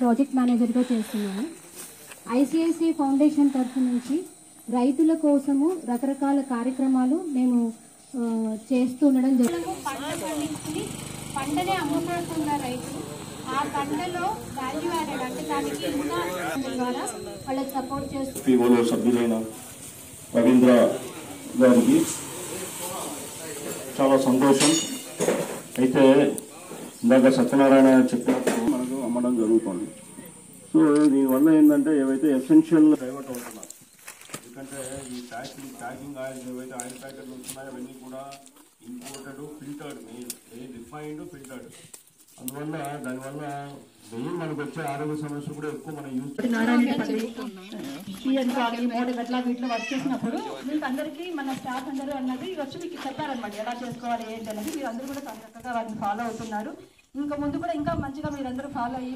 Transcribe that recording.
Project మేనేజర్గా చేస్తున్నాను. ICICI foundation తరఫు నుంచి రైతుల కోసము రకరకాల కార్యక్రమాలు మేము చేస్తూ ఉండడం జరుగుతుంది. పంటనే అమ్ముకుంటున్న రైతులు. ఆ పంటలో వాల్యూ యాడెడ్ అంటే దానికి ద్వారా వాళ్ళకి సపోర్ట్ చేస్తూ పిఓలో సభ్యులైన రవీంద్ర గారికి చాలా సంతోషం. అయితే ఇందాక సత్యనారాయణ చెప్పినప్పుడు మనకు అమ్మడం జరుగుతుంది. సో దీనివల్ల ఏంటంటే ఏవైతే ఎసెన్షియల్ డైవర్ట్ అవుతున్నారు ఎందుకంటే ఈ ప్యాకింగ్ ప్యాకింగ్ ఆయిల్స్ ఏవైతే ఆయిల్ ప్యాకెట్లు వస్తున్నాయో అవన్నీ కూడా imported filtered main refined filtered అందువల్ల దానివల్ల మెయిన్ మనకు వచ్చే ఆరోగ్య సమస్యలు కూడా ఎక్కువ మనం యూజ్ సీఎం కానీ మోడీ గట్లా వీటిలో వర్క్ చేసినప్పుడు మీకు అందరికీ మన స్టాఫ్ అందరూ అన్నది వచ్చి మీకు చెప్పారనమాట ఎలా చేసుకోవాలి ఏంటి అనేది మీరు అందరూ కూడా చక్కగా వాటిని ఫాలో అవుతున్నారు. ఇంకా ముందు కూడా ఇంకా మంచిగా మీరందరూ ఫాలో అయ్యి